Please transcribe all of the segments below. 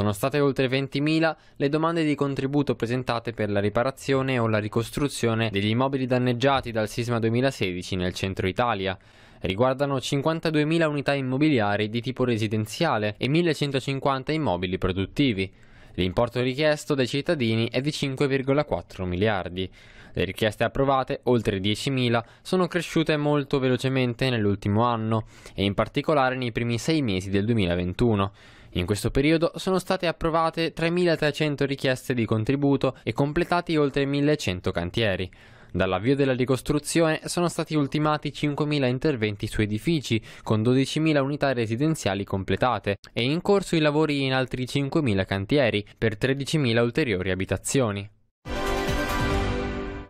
Sono state oltre 20.000 le domande di contributo presentate per la riparazione o la ricostruzione degli immobili danneggiati dal sisma 2016 nel centro Italia. Riguardano 52.000 unità immobiliari di tipo residenziale e 1.150 immobili produttivi. L'importo richiesto dai cittadini è di 5,4 miliardi. Le richieste approvate, oltre 10.000, sono cresciute molto velocemente nell'ultimo anno e in particolare nei primi sei mesi del 2021. In questo periodo sono state approvate 3.300 richieste di contributo e completati oltre 1.100 cantieri. Dall'avvio della ricostruzione sono stati ultimati 5.000 interventi su edifici, con 12.000 unità residenziali completate, e in corso i lavori in altri 5.000 cantieri, per 13.000 ulteriori abitazioni.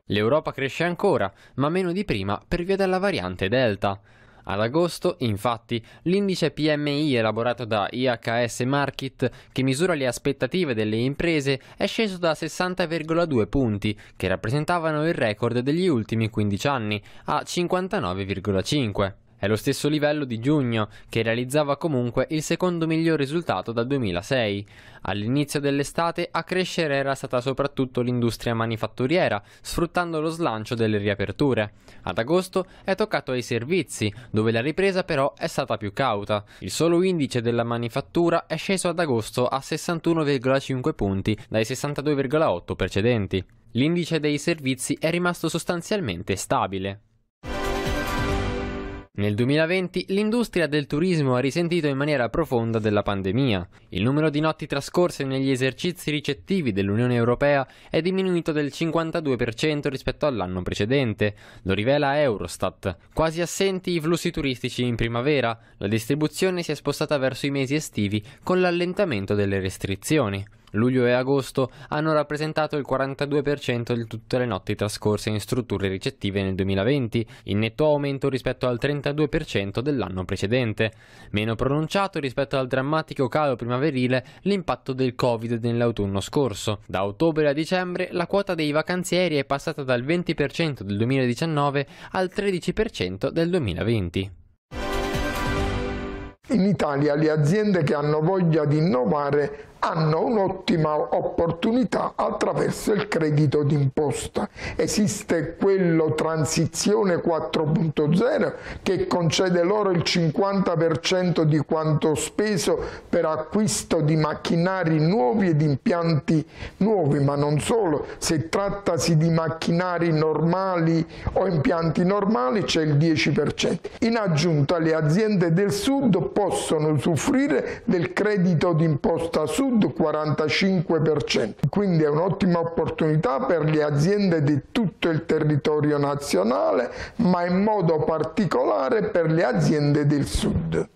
L'Europa cresce ancora, ma meno di prima per via della variante Delta. Ad agosto, infatti, l'indice PMI elaborato da IHS Market, che misura le aspettative delle imprese, è sceso da 60,2 punti, che rappresentavano il record degli ultimi 15 anni, a 59,5. È lo stesso livello di giugno, che realizzava comunque il secondo miglior risultato dal 2006. All'inizio dell'estate a crescere era stata soprattutto l'industria manifatturiera, sfruttando lo slancio delle riaperture. Ad agosto è toccato ai servizi, dove la ripresa però è stata più cauta. Il solo indice della manifattura è sceso ad agosto a 61,5 punti dai 62,8 precedenti. L'indice dei servizi è rimasto sostanzialmente stabile. Nel 2020 l'industria del turismo ha risentito in maniera profonda della pandemia. Il numero di notti trascorse negli esercizi ricettivi dell'Unione Europea è diminuito del 52% rispetto all'anno precedente, lo rivela Eurostat. Quasi assenti i flussi turistici in primavera, la distribuzione si è spostata verso i mesi estivi con l'allentamento delle restrizioni. Luglio e agosto hanno rappresentato il 42% di tutte le notti trascorse in strutture ricettive nel 2020, in netto aumento rispetto al 32% dell'anno precedente. Meno pronunciato rispetto al drammatico calo primaverile l'impatto del Covid nell'autunno scorso. Da ottobre a dicembre la quota dei vacanzieri è passata dal 20% del 2019 al 13% del 2020. In Italia le aziende che hanno voglia di innovare hanno un'ottima opportunità attraverso il credito d'imposta. Esiste quello Transizione 4.0 che concede loro il 50% di quanto speso per acquisto di macchinari nuovi ed impianti nuovi, ma non solo, se trattasi di macchinari normali o impianti normali c'è il 10%. In aggiunta le aziende del sud possono usufruire del credito d'imposta sud Sud 45%, quindi è un'ottima opportunità per le aziende di tutto il territorio nazionale, ma in modo particolare per le aziende del Sud.